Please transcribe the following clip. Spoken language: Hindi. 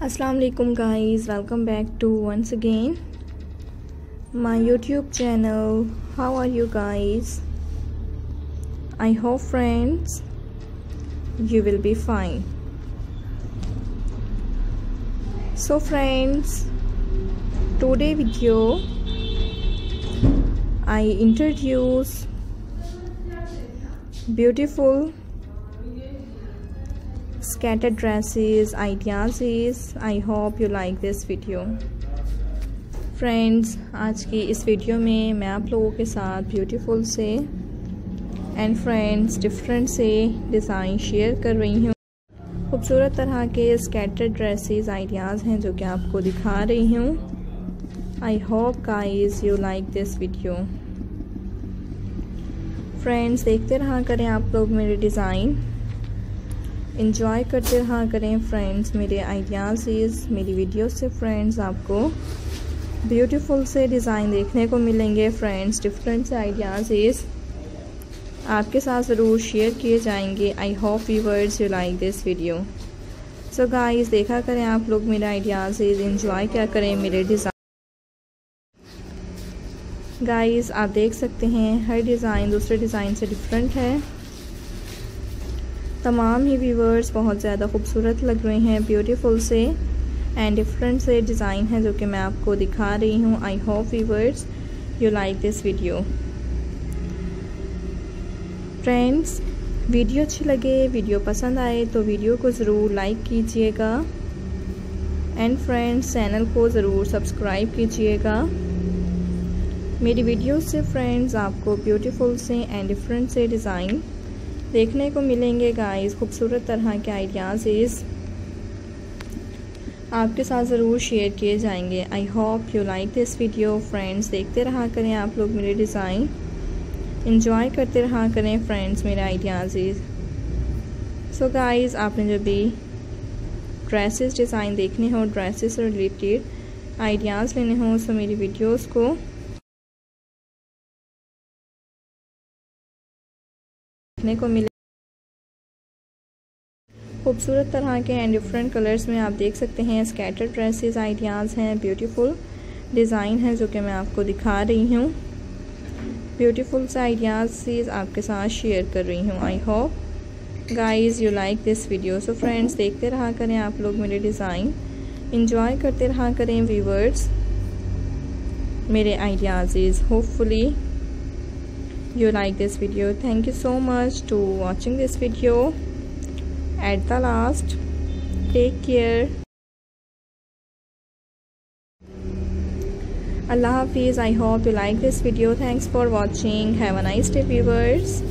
assalamu alaikum guys. Welcome back to once again my youtube channel. How are you guys? I hope friends you will be fine. So friends today video i introduce beautiful scattered dresses ideas is, i hope you like this video. Friends आज की इस वीडियो में मैं आप लोगों के साथ ब्यूटीफुल से एंड फ्रेंड्स डिफरेंट से डिज़ाइन शेयर कर रही हूँ। खूबसूरत तरह के स्कैटर ड्रेसेस आइडियाज़ हैं जो कि आपको दिखा रही हूँ। I hope guys you like this video friends देखते रहा करें आप लोग मेरे डिज़ाइन इंजॉय करते रहा करें फ्रेंड्स मेरे आइडियाज़ मेरी वीडियो से फ्रेंड्स आपको ब्यूटीफुल से डिज़ाइन देखने को मिलेंगे फ्रेंड्स डिफरेंट से आइडियाज़ आपके साथ ज़रूर शेयर किए जाएँगे। I hope viewers you like this video so guys देखा करें आप लोग मेरे आइडियाज़ इंजॉय क्या करें मेरे डिज़ाइन गाइस आप देख सकते हैं, हर डिज़ाइन दूसरे डिज़ाइन से डिफरेंट है। तमाम ही व्यूवर्स बहुत ज़्यादा खूबसूरत लग रहे हैं ब्यूटीफुल से एंड डिफरेंट से डिज़ाइन है जो कि मैं आपको दिखा रही हूँ। I hope viewers you like this video friends video अच्छी लगे वीडियो पसंद आए तो वीडियो को ज़रूर लाइक कीजिएगा। एंड फ्रेंड्स चैनल को ज़रूर सब्सक्राइब कीजिएगा। मेरी वीडियो से फ्रेंड्स आपको ब्यूटीफुल से एंड डिफरेंट से डिज़ाइन देखने को मिलेंगे गाइस खूबसूरत तरह के आइडियाज़ इस आपके साथ ज़रूर शेयर किए जाएँगे. I hope you like this video friends देखते रहा करें आप लोग मेरे डिज़ाइन इंजॉय करते रहा करें फ्रेंड्स मेरे आइडियाज़ सो गाइस आपने जब भी ड्रेसेस डिज़ाइन देखने हो ड्रेसेस से रिलेटेड आइडियाज़ लेने हो सो मेरी वीडियोस को देखने को मिले। खूबसूरत तरह के एंड डिफरेंट कलर्स में आप देख सकते हैं। स्कैटर ड्रेसेस आइडियाज़ हैं ब्यूटीफुल डिज़ाइन है जो कि मैं आपको दिखा रही हूँ। ब्यूटीफुल से आइडियाज़ आपके साथ शेयर कर रही हूँ I hope guys you like this video so friends देखते रहा करें आप लोग मेरे डिज़ाइन इंजॉय करते रहा करें व्यूवर्स मेरे ideas is hopefully you like this video. Thank you so much to watching this video. At the last take care. Allah Hafiz I hope you like this video. Thanks for watching. Have a nice day viewers